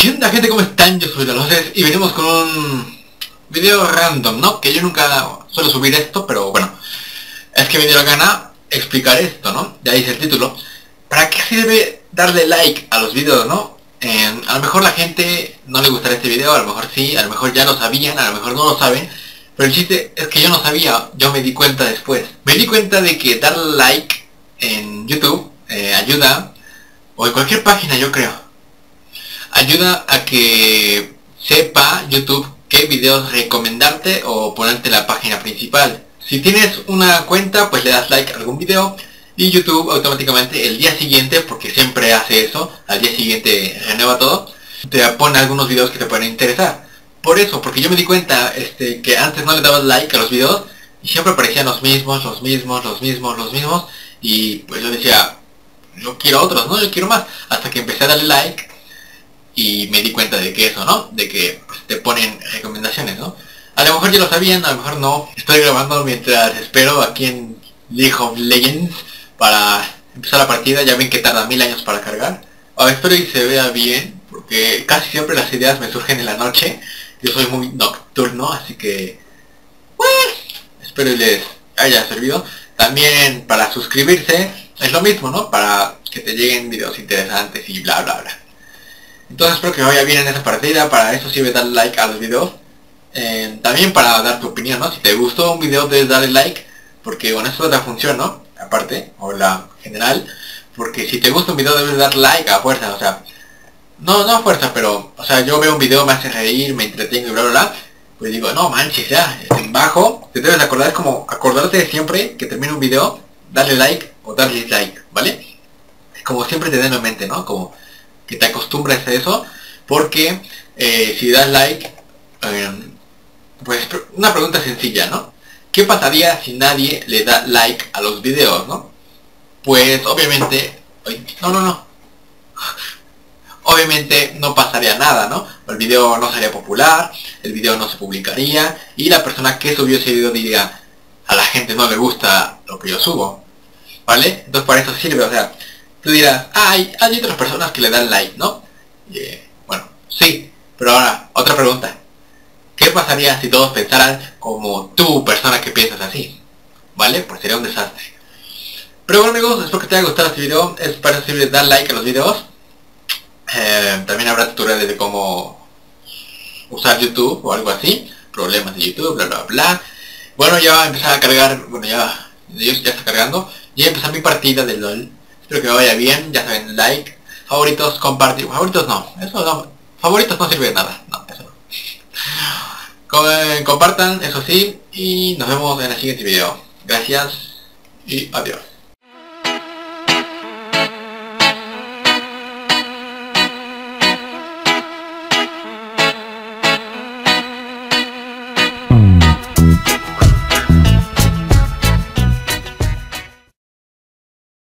¿Qué onda gente? ¿Cómo están? Yo soy Daloses y venimos con un video random, ¿no? Que yo nunca suelo subir esto, pero bueno, es que me dio la gana explicar esto, ¿no? De ahí es el título. ¿Para qué sirve darle like a los videos, no? a lo mejor la gente no le gustará este video, a lo mejor sí, a lo mejor ya lo sabían, a lo mejor no lo saben, pero el chiste es que yo no sabía, yo me di cuenta después. Me di cuenta de que darle like en YouTube eh, ayuda, o en cualquier página yo creo, ayuda a que sepa YouTube qué videos recomendarte o ponerte la página principal. Si tienes una cuenta, pues le das like a algún video y YouTube automáticamente el día siguiente, porque siempre hace eso, al día siguiente renueva todo, te pone algunos videos que te pueden interesar. Por eso, porque yo me di cuenta este, que antes no le dabas like a los videos y siempre aparecían los mismos, los mismos, los mismos, los mismos y pues yo decía, yo quiero otros, ¿no? Yo quiero más. Hasta que empecé a darle like y me di cuenta de que eso, ¿no? De que pues, te ponen recomendaciones, ¿no? A lo mejor ya lo sabían, a lo mejor no. Estoy grabando mientras espero aquí en League of Legends para empezar la partida. Ya ven que tarda mil años para cargar. Ahora espero y se vea bien, porque casi siempre las ideas me surgen en la noche. Yo soy muy nocturno, así que... Bueno, espero y les haya servido. También para suscribirse es lo mismo, ¿no? Para que te lleguen videos interesantes y bla bla bla. Entonces espero que vaya bien en esa partida, para eso sirve darle like a los videos. Eh, también para dar tu opinión, ¿no? Si te gustó un video debes darle like, porque bueno, eso es la función, ¿no? Aparte, o la general, porque si te gusta un video debes dar like a fuerza, o sea, no, no a fuerza, pero, o sea, yo veo un video, me hace reír, me entretengo y bla bla bla, pues digo, no manches, ya, en bajo, te debes acordar, es como acordarte siempre que termine un video, darle like o darle dislike, ¿vale? Como siempre te den en mente, ¿no? Como que te acostumbres a eso, porque eh, si das like, em, pues una pregunta sencilla, ¿no? ¿Qué pasaría si nadie le da like a los videos, no? Pues obviamente, no, no, no, obviamente no pasaría nada, ¿no? El video no sería popular, el video no se publicaría y la persona que subió ese video diría, a la gente no le gusta lo que yo subo, ¿vale? Entonces para eso sirve, o sea, tú dirás, ah, hay, otras personas que le dan like, ¿no? Eh, bueno, sí, pero ahora, otra pregunta. ¿Qué pasaría si todos pensaran como tú, persona que piensas así? ¿Vale? Pues sería un desastre. Pero bueno amigos, espero que te haya gustado este video. Es para sirve dar like a los videos. Eh, también habrá tutoriales de cómo usar YouTube o algo así. Problemas de YouTube, bla bla bla. Bueno, ya va a empezar a cargar, bueno ya, ya está cargando. Ya empezar mi partida de LOL. Espero que vaya bien, ya saben, like, favoritos, compartir, favoritos no, eso no, favoritos no sirve de nada, no, eso no. Eh, compartan, eso sí, y nos vemos en el siguiente video. Gracias y adiós.